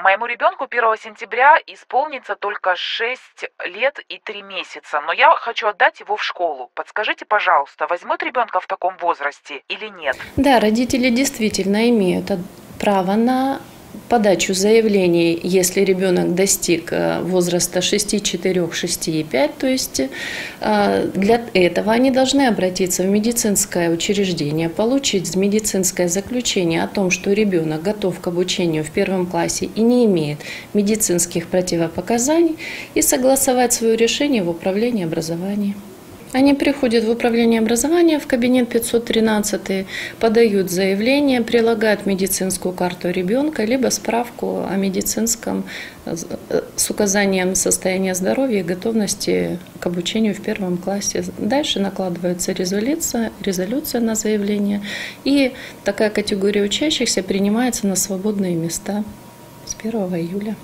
Моему ребенку 1 сентября исполнится только 6 лет и 3 месяца, но я хочу отдать его в школу. Подскажите, пожалуйста, возьмут ребенка в таком возрасте или нет? Да, родители действительно имеют право на подачу заявлений, если ребенок достиг э, возраста 6, 4, 6 и 5, то есть э, для этого они должны обратиться в медицинское учреждение, получить медицинское заключение о том, что ребенок готов к обучению в первом классе и не имеет медицинских противопоказаний, и согласовать свое решение в управлении образования. Они приходят в управление образования в кабинет 513, подают заявление, прилагают медицинскую карту ребенка, либо справку о медицинском с указанием состояния здоровья и готовности к обучению в первом классе. Дальше накладывается резолюция, резолюция на заявление, и такая категория учащихся принимается на свободные места с 1 июля.